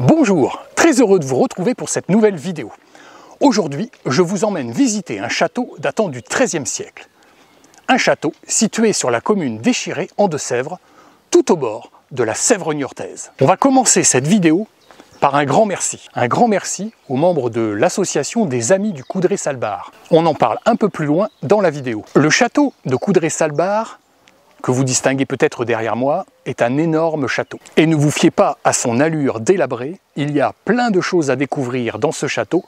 Bonjour, très heureux de vous retrouver pour cette nouvelle vidéo. Aujourd'hui, je vous emmène visiter un château datant du XIIIe siècle. Un château situé sur la commune d'Échiré en Deux-Sèvres, tout au bord de la Sèvre niortaise. On va commencer cette vidéo par un grand merci. Un grand merci aux membres de l'association des Amis du Coudray-Salbar. On en parle un peu plus loin dans la vidéo. Le château de Coudray-Salbar que vous distinguez peut-être derrière moi, est un énorme château. Et ne vous fiez pas à son allure délabrée, il y a plein de choses à découvrir dans ce château,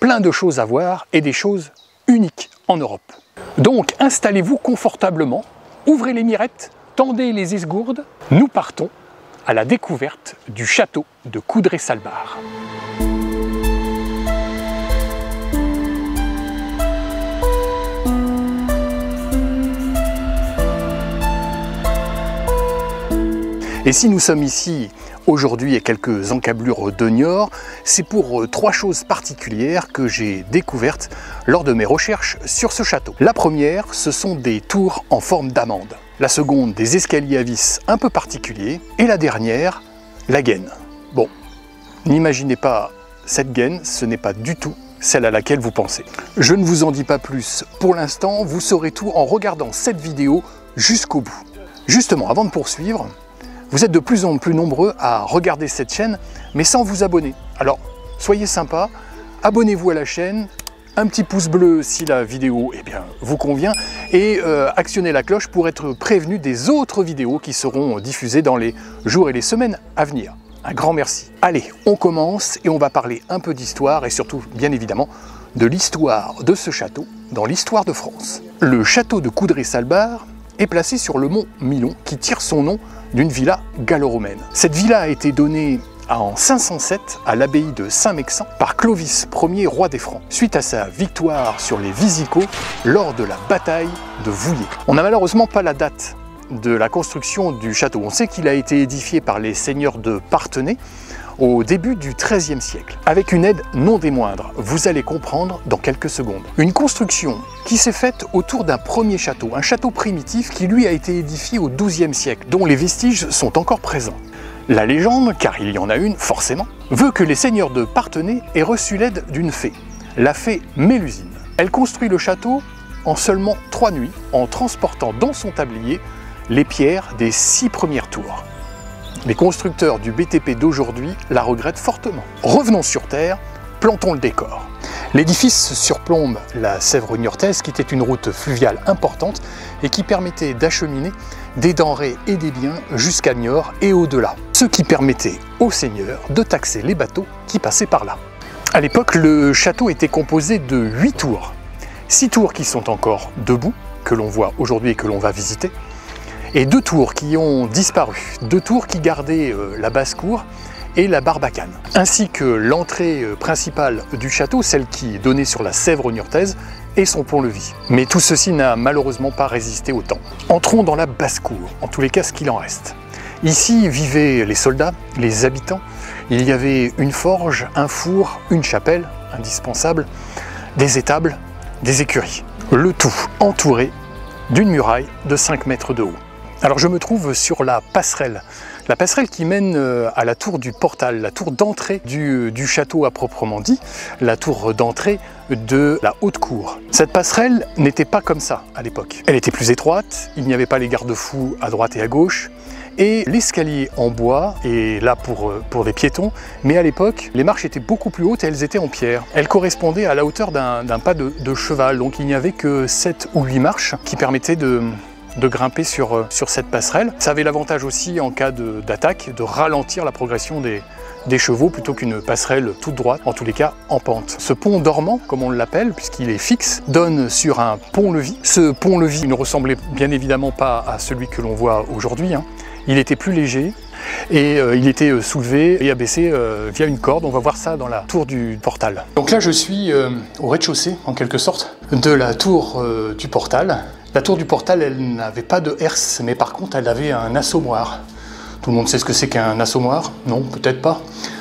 plein de choses à voir et des choses uniques en Europe. Donc installez-vous confortablement, ouvrez les mirettes, tendez les esgourdes, nous partons à la découverte du château de Coudray-Salbar. Et si nous sommes ici aujourd'hui et quelques encablures de Niort, c'est pour euh, trois choses particulières que j'ai découvertes lors de mes recherches sur ce château. La première, ce sont des tours en forme d'amande. La seconde, des escaliers à vis un peu particuliers. Et la dernière, la gaine. Bon, n'imaginez pas cette gaine, ce n'est pas du tout celle à laquelle vous pensez. Je ne vous en dis pas plus pour l'instant, vous saurez tout en regardant cette vidéo jusqu'au bout. Justement, avant de poursuivre, vous êtes de plus en plus nombreux à regarder cette chaîne, mais sans vous abonner. Alors, soyez sympa, abonnez-vous à la chaîne, un petit pouce bleu si la vidéo eh bien, vous convient, et euh, actionnez la cloche pour être prévenu des autres vidéos qui seront diffusées dans les jours et les semaines à venir. Un grand merci. Allez, on commence et on va parler un peu d'histoire et surtout, bien évidemment, de l'histoire de ce château dans l'histoire de France. Le château de Coudray-Salbar est sur le mont Milon qui tire son nom d'une villa gallo-romaine. Cette villa a été donnée en 507 à l'abbaye de Saint-Mexan par Clovis Ier, roi des Francs, suite à sa victoire sur les Visigoths lors de la bataille de Vouillé. On n'a malheureusement pas la date de la construction du château. On sait qu'il a été édifié par les seigneurs de Partenay au début du XIIIe siècle, avec une aide non des moindres, vous allez comprendre dans quelques secondes. Une construction qui s'est faite autour d'un premier château, un château primitif qui lui a été édifié au XIIe siècle, dont les vestiges sont encore présents. La légende, car il y en a une forcément, veut que les seigneurs de Partenay aient reçu l'aide d'une fée, la fée Mélusine. Elle construit le château en seulement trois nuits, en transportant dans son tablier les pierres des six premières tours. Les constructeurs du BTP d'aujourd'hui la regrettent fortement. Revenons sur Terre, plantons le décor. L'édifice surplombe la Sèvre niortaise qui était une route fluviale importante et qui permettait d'acheminer des denrées et des biens jusqu'à Niort et au-delà, ce qui permettait aux seigneurs de taxer les bateaux qui passaient par là. À l'époque, le château était composé de 8 tours. 6 tours qui sont encore debout, que l'on voit aujourd'hui et que l'on va visiter, et deux tours qui ont disparu, deux tours qui gardaient euh, la basse-cour et la barbacane, ainsi que l'entrée euh, principale du château, celle qui donnait sur la Sèvre niortaise, et son pont-levis. Mais tout ceci n'a malheureusement pas résisté au temps. Entrons dans la basse-cour, en tous les cas ce qu'il en reste. Ici vivaient les soldats, les habitants. Il y avait une forge, un four, une chapelle, indispensable, des étables, des écuries. Le tout entouré d'une muraille de 5 mètres de haut. Alors je me trouve sur la passerelle, la passerelle qui mène euh, à la tour du portal, la tour d'entrée du, du, château à proprement dit, la tour d'entrée de la haute cour. Cette passerelle n'était pas comme ça à l'époque. Elle était plus étroite, il n'y avait pas les garde-fous à droite et à gauche, et l'escalier en bois est là pour, euh, pour des piétons, mais à l'époque, les marches étaient beaucoup plus hautes et elles étaient en pierre. Elles correspondaient à la hauteur d'un pas de, de cheval, donc il n'y avait que 7 ou 8 marches qui permettaient de, de grimper sur, euh, sur cette passerelle. Ça avait l'avantage aussi en cas d'attaque de, ralentir la progression des, des chevaux plutôt qu'une passerelle toute droite, en tous les cas en pente. Ce pont dormant, comme on l'appelle, puisqu'il est fixe, donne sur un pont-levis. Ce pont-levis ne ressemblait bien évidemment pas à celui que l'on voit aujourd'hui. Hein. Il était plus léger, et euh, il était euh, soulevé et abaissé via une corde. On va voir ça dans la tour du portal. Donc là, je suis au rez-de-chaussée, en quelque sorte, de la tour du portal. La tour du portal, elle n'avait pas de herse, mais par contre, elle avait un assommoir. Tout le monde sait ce que c'est qu'un assommoir Non, peut-être pas.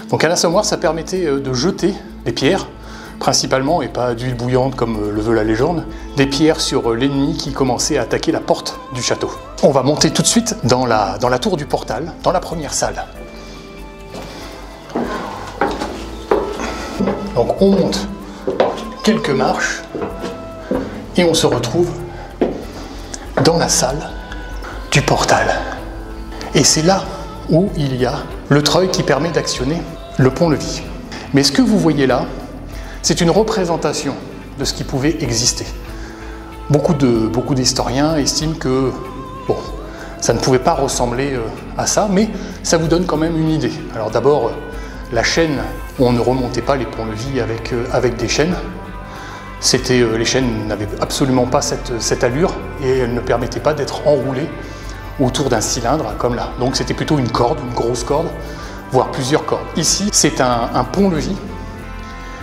Donc un assommoir, ça permettait euh, de jeter des pierres, principalement, et pas d'huile bouillante comme euh, le veut la légende, des pierres sur euh, l'ennemi qui commençait à attaquer la porte du château. On va monter tout de suite dans la, dans la tour du portal, dans la première salle. Donc on monte quelques marches et on se retrouve dans la salle du portal. Et c'est là où il y a le treuil qui permet d'actionner le pont-levis. Mais ce que vous voyez là, c'est une représentation de ce qui pouvait exister. Beaucoup de beaucoup d'historiens estiment que bon, ça ne pouvait pas ressembler euh, à ça, mais ça vous donne quand même une idée. Alors d'abord, euh, la chaîne, on ne remontait pas les ponts-levis avec, euh, avec des chaînes. C'était, les chaînes n'avaient absolument pas cette, cette, allure et elles ne permettaient pas d'être enroulées autour d'un cylindre comme là. Donc c'était plutôt une corde, une grosse corde, voire plusieurs cordes. Ici, c'est un, pont-levis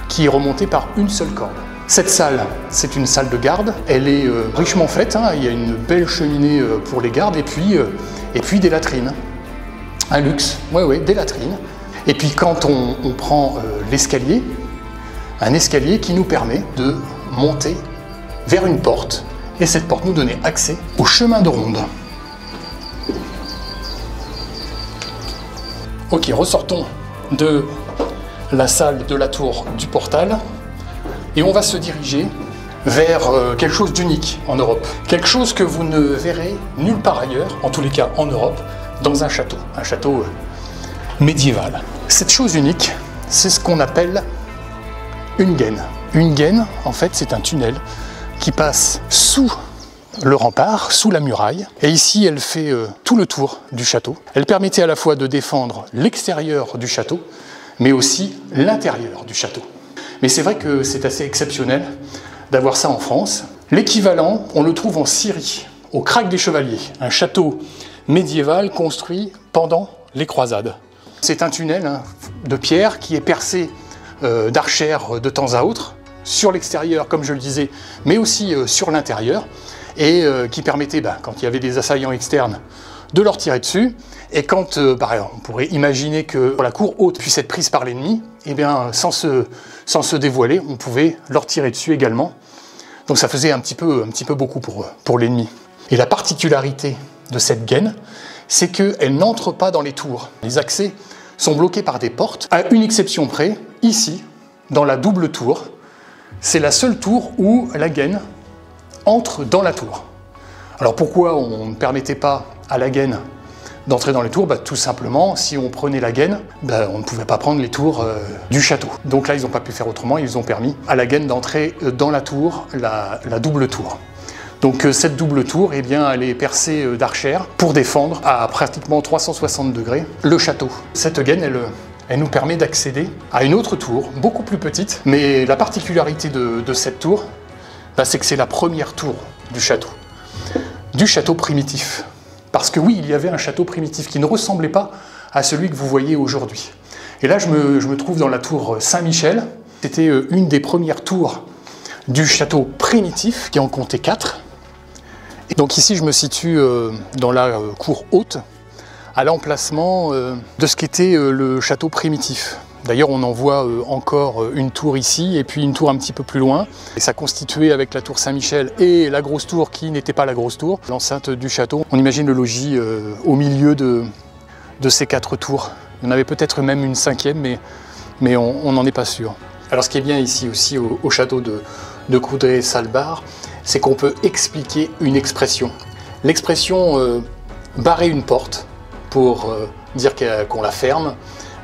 qui est remonté par une seule corde. Cette salle, c'est une salle de garde. Elle est euh, richement faite. Hein. Il y a une belle cheminée euh, pour les gardes et puis, euh, et puis des latrines. Un luxe, oui, oui, des latrines. Et puis quand on prend l'escalier, un escalier qui nous permet de monter vers une porte. Et cette porte nous donnait accès au chemin de ronde. Ok, ressortons de la salle de la tour du portal et on va se diriger vers euh, quelque chose d'unique en Europe. Quelque chose que vous ne verrez nulle part ailleurs, en tous les cas en Europe, dans un château, un château euh, médiéval. Cette chose unique, c'est ce qu'on appelle une gaine. Une gaine, en fait, c'est un tunnel qui passe sous le rempart, sous la muraille. Et ici, elle fait euh, tout le tour du château. Elle permettait à la fois de défendre l'extérieur du château, mais aussi l'intérieur du château. Mais c'est vrai que c'est assez exceptionnel d'avoir ça en France. L'équivalent, on le trouve en Syrie, au Crac des Chevaliers, un château médiéval construit pendant les croisades. C'est un tunnel hein, de pierre qui est percé euh, d'archères de temps à autre, sur l'extérieur, comme je le disais, mais aussi euh, sur l'intérieur, et euh, qui permettait, bah, quand il y avait des assaillants externes, de leur tirer dessus. Et quand, euh, bah, on pourrait imaginer que la cour haute puisse être prise par l'ennemi, eh bien, sans se, sans se dévoiler, on pouvait leur tirer dessus également. Donc ça faisait un petit peu, un petit peu beaucoup pour, pour l'ennemi. Et la particularité de cette gaine, c'est qu'elle n'entre pas dans les tours. Les accès sont bloqués par des portes, à une exception près, ici, dans la double tour. C'est la seule tour où la gaine entre dans la tour. Alors pourquoi on ne permettait pas à la gaine d'entrer dans les tours? Bah, Tout simplement, si on prenait la gaine, bah, on ne pouvait pas prendre les tours euh, du château. Donc là, ils n'ont pas pu faire autrement, ils ont permis à la gaine d'entrer euh, dans la tour, la, double tour. Donc euh, cette double tour, eh bien, elle est percée d'archères pour défendre à pratiquement 360 degrés le château. Cette gaine, elle, elle nous permet d'accéder à une autre tour, beaucoup plus petite, mais la particularité de, cette tour, bah, c'est que c'est la première tour du château, du château primitif. Parce que oui, il y avait un château primitif qui ne ressemblait pas à celui que vous voyez aujourd'hui. Et là, je me, trouve dans la tour Saint-Michel. C'était euh, une des premières tours du château primitif, qui en comptait quatre. Donc ici, je me situe euh, dans la euh, cour haute, à l'emplacement de ce qu'était le château primitif. D'ailleurs, on en voit euh, encore euh, une tour ici et puis une tour un petit peu plus loin. Et ça constituait avec la tour Saint-Michel et la grosse tour qui n'était pas la grosse tour, l'enceinte du château. On imagine le logis euh, au milieu de, ces quatre tours. Il y en avait peut-être même une cinquième, mais, mais on n'en est pas sûr. Alors ce qui est bien ici aussi au, château de, de Coudray-Salbar, c'est qu'on peut expliquer une expression. L'expression barrer une porte pour dire qu'on la ferme,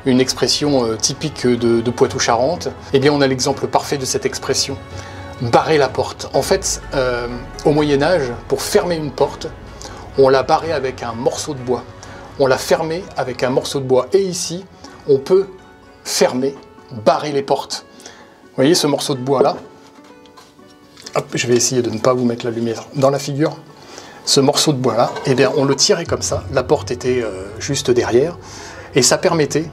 une expression euh, typique de, Poitou-Charentes, eh bien on a l'exemple parfait de cette expression. Barrer la porte. En fait, euh, au Moyen Âge, pour fermer une porte, on la barrait avec un morceau de bois. On la fermait avec un morceau de bois. Et ici, on peut fermer, barrer les portes. Vous voyez ce morceau de bois là Je vais essayer de ne pas vous mettre la lumière dans la figure. Ce morceau de bois là, eh on le tirait comme ça. La porte était euh, juste derrière. Et ça permettait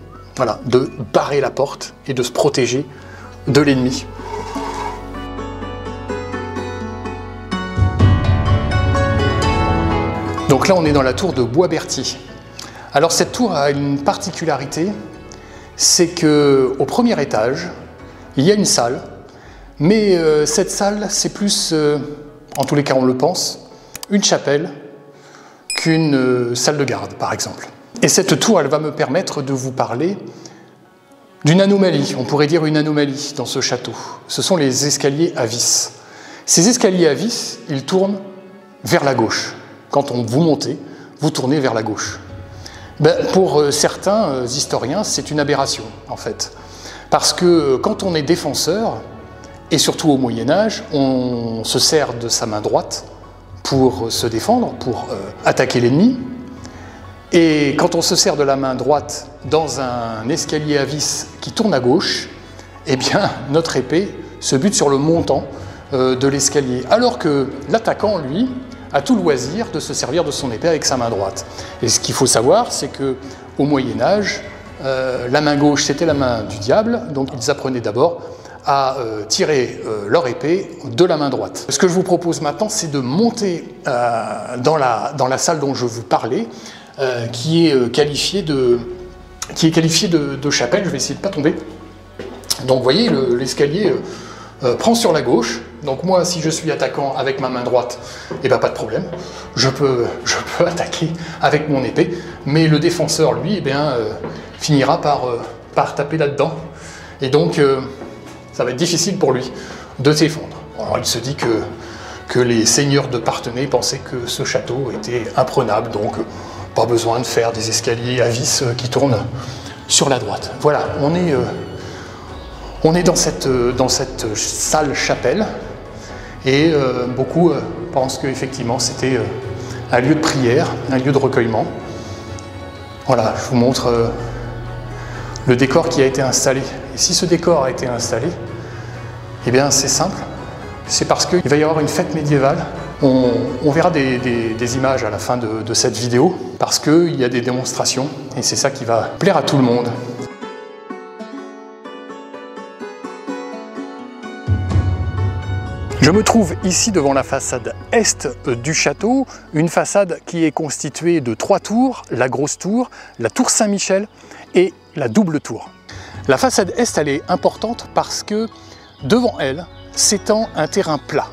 de barrer la porte et de se protéger de l'ennemi. Donc là, on est dans la tour de Bois-Berthier. Alors cette tour a une particularité, c'est que au premier étage, il y a une salle, mais euh, cette salle, c'est plus, euh, en tous les cas on le pense, une chapelle qu'une euh, salle de garde, par exemple. Et cette tour, elle va me permettre de vous parler d'une anomalie, on pourrait dire une anomalie dans ce château. Ce sont les escaliers à vis. Ces escaliers à vis, ils tournent vers la gauche. Quand on vous montez, vous tournez vers la gauche. Ben, pour certains historiens, c'est une aberration, en fait. Parce que quand on est défenseur, et surtout au Moyen Âge, on se sert de sa main droite pour se défendre, pour attaquer l'ennemi. Et quand on se sert de la main droite dans un escalier à vis qui tourne à gauche, eh bien, notre épée se bute sur le montant de l'escalier. Alors que l'attaquant, lui, a tout loisir de se servir de son épée avec sa main droite. Et ce qu'il faut savoir, c'est que au Moyen Âge, euh, la main gauche c'était la main du diable, donc ils apprenaient d'abord à euh, tirer euh, leur épée de la main droite. Ce que je vous propose maintenant, c'est de monter dans, la, dans la salle dont je vous parlais, qui est qualifiée de qui est qualifiée de, chapelle. Je vais essayer de ne pas tomber. Donc vous voyez, l'escalier prend sur la gauche, donc moi, si je suis attaquant avec ma main droite, eh ben pas de problème. Je peux, je peux attaquer avec mon épée, mais le défenseur, lui, eh bien, euh, finira par, euh, par taper là-dedans. Et donc, euh, ça va être difficile pour lui de s'effondrer. Alors il se dit que, que les seigneurs de Partenay pensaient que ce château était imprenable, donc pas besoin de faire des escaliers à vis qui tournent sur la droite. Voilà, on est, on est dans, cette, dans cette salle chapelle et euh, beaucoup euh, pensent qu'effectivement c'était euh, un lieu de prière, un lieu de recueillement. Voilà, je vous montre le décor qui a été installé. Et si ce décor a été installé, eh c'est simple. C'est parce qu'il va y avoir une fête médiévale. On, verra des, images à la fin de, de cette vidéo parce qu'il y a des démonstrations et c'est ça qui va plaire à tout le monde. Je me trouve ici devant la façade est du château, une façade qui est constituée de trois tours, la grosse tour, la tour Saint-Michel et la double tour. La façade est, elle importante parce que devant elle s'étend un terrain plat,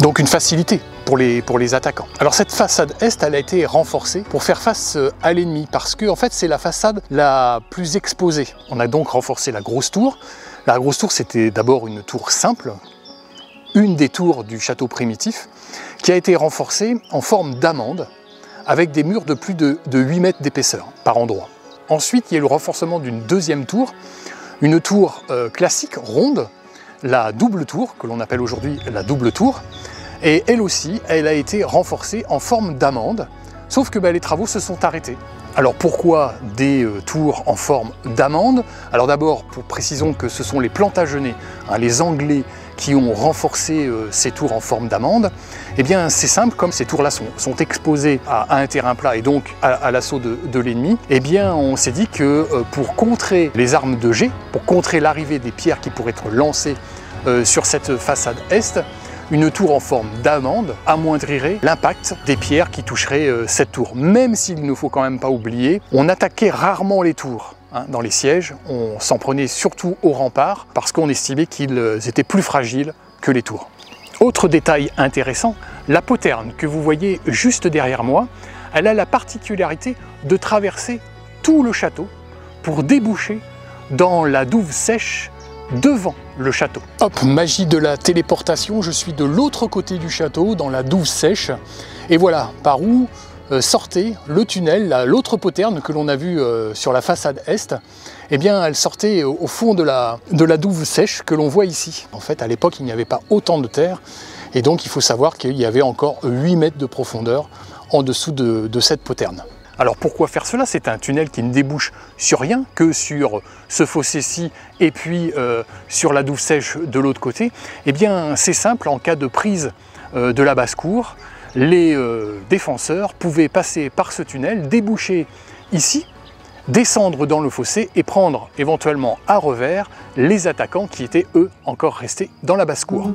donc une facilité pour les, attaquants. Alors cette façade est, elle a été renforcée pour faire face à l'ennemi parce que en fait c'est la façade la plus exposée. On a donc renforcé la grosse tour. La grosse tour c'était d'abord une tour simple une des tours du château primitif, qui a été renforcée en forme d'amande, avec des murs de plus de, 8 mètres d'épaisseur par endroit. Ensuite, il y a le renforcement d'une deuxième tour, une tour euh, classique, ronde, la double tour, que l'on appelle aujourd'hui la double tour, et elle aussi, elle a été renforcée en forme d'amande, sauf que bah, les travaux se sont arrêtés. Alors pourquoi des euh, tours en forme d'amande Alors d'abord, pour précisons que ce sont les Plantagenets, hein, les Anglais qui ont renforcé euh, ces tours en forme d'amande, eh bien c'est simple, comme ces tours-là sont, exposées à, un terrain plat et donc à, l'assaut de, l'ennemi, eh on s'est dit que euh, pour contrer les armes de jet, pour contrer l'arrivée des pierres qui pourraient être lancées euh, sur cette façade est, une tour en forme d'amande amoindrirait l'impact des pierres qui toucheraient cette tour. Même s'il ne faut quand même pas oublier, on attaquait rarement les tours. Hein, dans les sièges. On s'en prenait surtout aux remparts parce qu'on estimait qu'ils étaient plus fragiles que les tours. Autre détail intéressant, la poterne que vous voyez juste derrière moi, elle a la particularité de traverser tout le château pour déboucher dans la douve sèche devant le château. Hop, magie de la téléportation, je suis de l'autre côté du château, dans la douve sèche. Et voilà, par où sortait le tunnel, l'autre poterne que l'on a vu euh, sur la façade est, eh bien elle sortait au fond de la, de la douve sèche que l'on voit ici. En fait, à l'époque, il n'y avait pas autant de terre, et donc il faut savoir qu'il y avait encore 8 mètres de profondeur en dessous de, cette poterne. Alors pourquoi faire cela? C'est un tunnel qui ne débouche sur rien que sur ce fossé-ci et puis euh, sur la douve sèche de l'autre côté. Eh bien c'est simple, en cas de prise de la basse-cour, les euh, défenseurs pouvaient passer par ce tunnel, déboucher ici, descendre dans le fossé et prendre éventuellement à revers les attaquants qui étaient eux encore restés dans la basse-cour.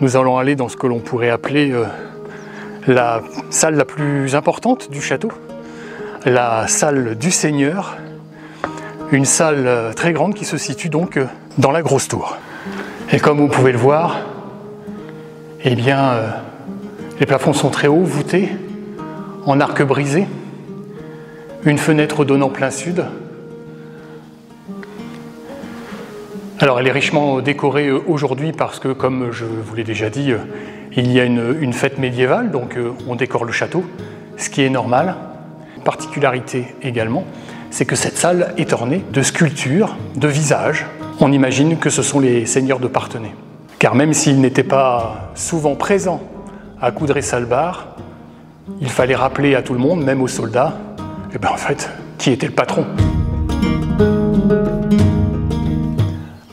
Nous allons aller dans ce que l'on pourrait appeler euh, la salle la plus importante du château, la salle du Seigneur, Une salle euh, très grande qui se situe donc euh, dans la grosse tour. Et comme vous pouvez le voir, eh bien, euh, les plafonds sont très hauts, voûtés, en arc brisé, une fenêtre donnant plein sud. Alors elle est richement décorée aujourd'hui parce que, comme je vous l'ai déjà dit, il y a une, fête médiévale, donc on décore le château, ce qui est normal. Particularité également, c'est que cette salle est ornée de sculptures, de visages. On imagine que ce sont les seigneurs de Parthenay. Car même s'ils n'étaient pas souvent présents à Coudray-Salbar, il fallait rappeler à tout le monde, même aux soldats, eh bien en fait, qui était le patron.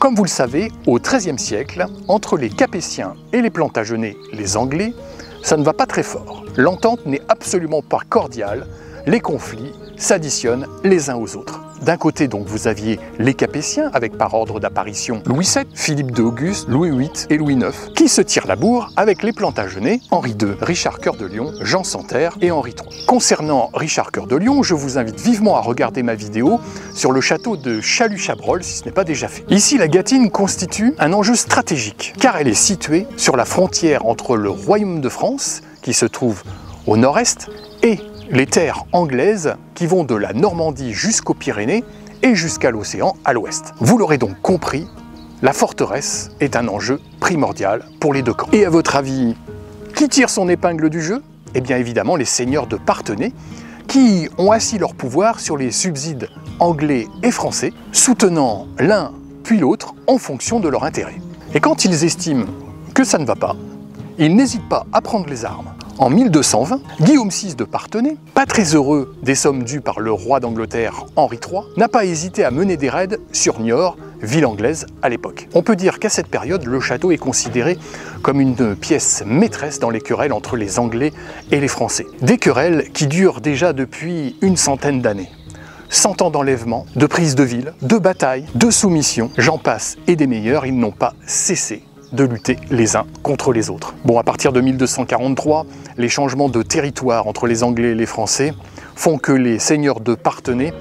Comme vous le savez, au XIIIe siècle, entre les Capétiens et les Plantagenets, les Anglais, ça ne va pas très fort. L'entente n'est absolument pas cordiale, les conflits s'additionnent les uns aux autres. D'un côté, vous aviez les Capétiens, avec par ordre d'apparition Louis VII, Philippe d'Auguste, Louis VIII et Louis IX, qui se tirent la bourre avec les Plantagenets, Henri II, Richard Cœur de Lion, Jean Santerre et Henri III. Concernant Richard Cœur de Lion, je vous invite vivement à regarder ma vidéo sur le château de Chalut-Chabrol, si ce n'est pas déjà fait. Ici, la Gâtine constitue un enjeu stratégique, car elle est située sur la frontière entre le Royaume de France, qui se trouve au nord-est, et les terres anglaises qui vont de la Normandie jusqu'aux Pyrénées et jusqu'à l'océan à l'ouest. Vous l'aurez donc compris, la forteresse est un enjeu primordial pour les deux camps. Et à votre avis, qui tire son épingle du jeu? Eh bien évidemment les seigneurs de Parthenay, qui ont assis leur pouvoir sur les subsides anglais et français, soutenant l'un puis l'autre en fonction de leur intérêt. Et quand ils estiment que ça ne va pas, ils n'hésitent pas à prendre les armes en 1220, Guillaume VI de Parthenay, pas très heureux des sommes dues par le roi d'Angleterre Henri III, n'a pas hésité à mener des raids sur Niort, ville anglaise à l'époque. On peut dire qu'à cette période, le château est considéré comme une pièce maîtresse dans les querelles entre les Anglais et les Français. Des querelles qui durent déjà depuis une centaine d'années. Cent ans d'enlèvement, de prise de ville, de bataille, de soumission, j'en passe et des meilleurs, ils n'ont pas cessé de lutter les uns contre les autres. Bon, à partir de 1243, les changements de territoire entre les Anglais et les Français font que les seigneurs de Parthenay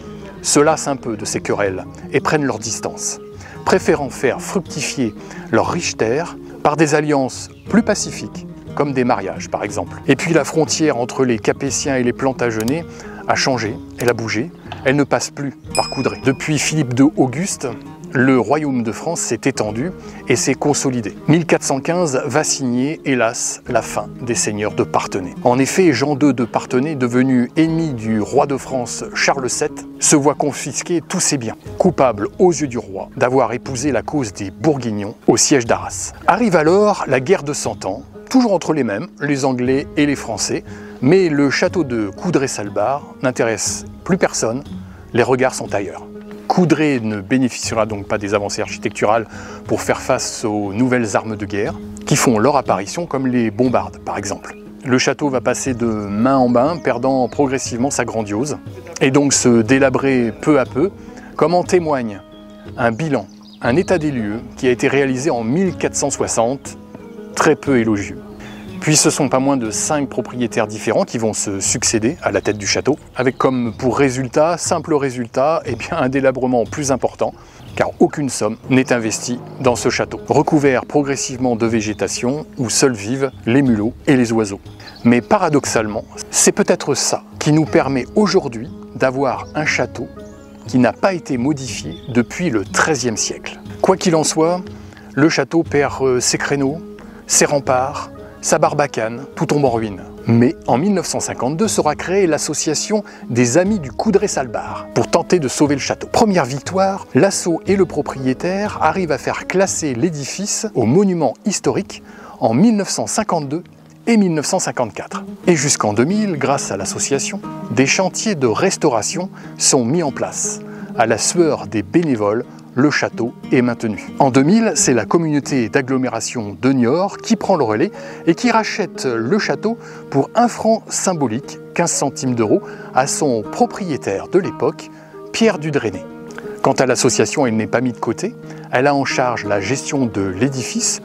se lassent un peu de ces querelles et prennent leur distance, préférant faire fructifier leurs riches terres par des alliances plus pacifiques, comme des mariages par exemple. Et puis la frontière entre les Capétiens et les Plantagenets a changé, elle a bougé, elle ne passe plus par Coudray. Depuis Philippe II Auguste, le royaume de France s'est étendu et s'est consolidé. 1415 va signer, hélas, la fin des seigneurs de Parthenay. En effet, Jean II de Parthenay, devenu ennemi du roi de France Charles VII, se voit confisquer tous ses biens, coupable aux yeux du roi d'avoir épousé la cause des Bourguignons au siège d'Arras. Arrive alors la guerre de Cent Ans, toujours entre les mêmes, les Anglais et les Français, mais le château de Coudray-Salbar n'intéresse plus personne, les regards sont ailleurs. Coudray ne bénéficiera donc pas des avancées architecturales pour faire face aux nouvelles armes de guerre qui font leur apparition comme les bombardes par exemple. Le château va passer de main en main, perdant progressivement sa grandiose, et donc se délabrer peu à peu, comme en témoigne un bilan, un état des lieux qui a été réalisé en 1460, très peu élogieux. Puis ce sont pas moins de cinq propriétaires différents qui vont se succéder à la tête du château, avec comme pour résultat, simple résultat, et eh bien un délabrement plus important, car aucune somme n'est investie dans ce château, recouvert progressivement de végétation où seuls vivent les mulots et les oiseaux. Mais paradoxalement, c'est peut-être ça qui nous permet aujourd'hui d'avoir un château qui n'a pas été modifié depuis le XIIIe siècle. Quoi qu'il en soit, le château perd euh, ses créneaux, ses remparts, sa barbacane, tout tombe en ruine. Mais en 1952 sera créée l'association des Amis du Coudray-Salbar pour tenter de sauver le château. Première victoire, l'assaut et le propriétaire arrivent à faire classer l'édifice au monument historique en 1952 et 1954. Et jusqu'en 2000, grâce à l'association, des chantiers de restauration sont mis en place, à la sueur des bénévoles le château est maintenu. En 2000, c'est la communauté d'agglomération de Niort qui prend le relais et qui rachète le château pour un franc symbolique, 15 centimes d'euros, à son propriétaire de l'époque, Pierre Dudrené. Quant à l'association, elle n'est pas mise de côté. Elle a en charge la gestion de l'édifice,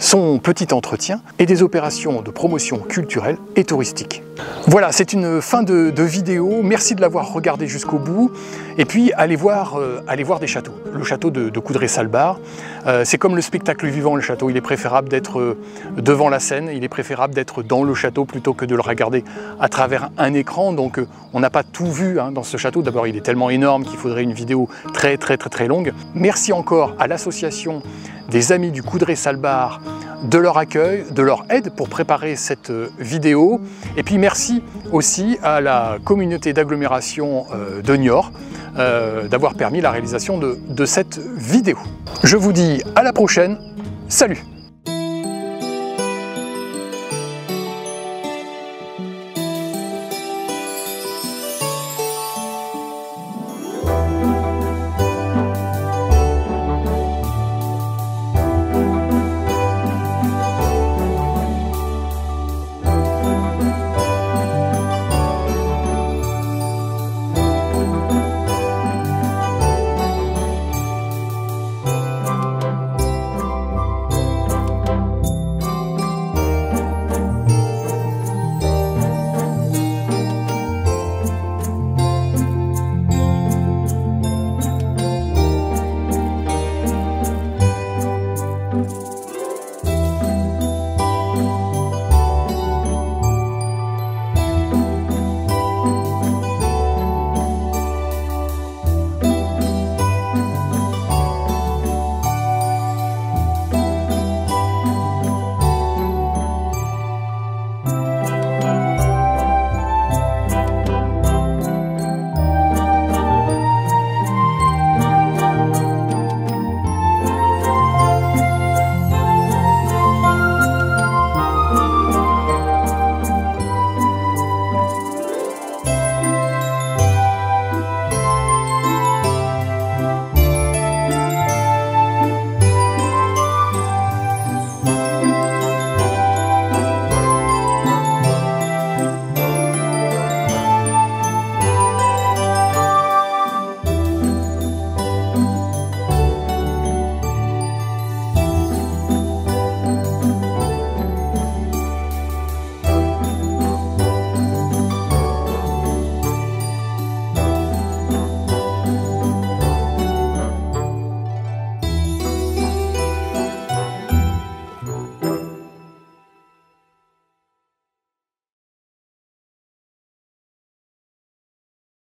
son petit entretien et des opérations de promotion culturelle et touristique. Voilà, c'est une fin de, vidéo. Merci de l'avoir regardé jusqu'au bout. Et puis, allez voir, euh, voir des châteaux. Le château de, de Coudray-Salbar, c'est comme le spectacle vivant, le château. Il est préférable d'être euh, devant la scène, il est préférable d'être dans le château plutôt que de le regarder à travers un écran. Donc, on n'a pas tout vu hein, dans ce château. D'abord, il est tellement énorme qu'il faudrait une vidéo très, très, très, très longue. Merci encore à l'association des Amis du Coudray-Salbar de leur accueil, de leur aide pour préparer cette euh, vidéo. Et puis merci aussi à la communauté d'agglomération euh, de Niort euh, d'avoir permis la réalisation de, de cette vidéo. Je vous dis à la prochaine. Salut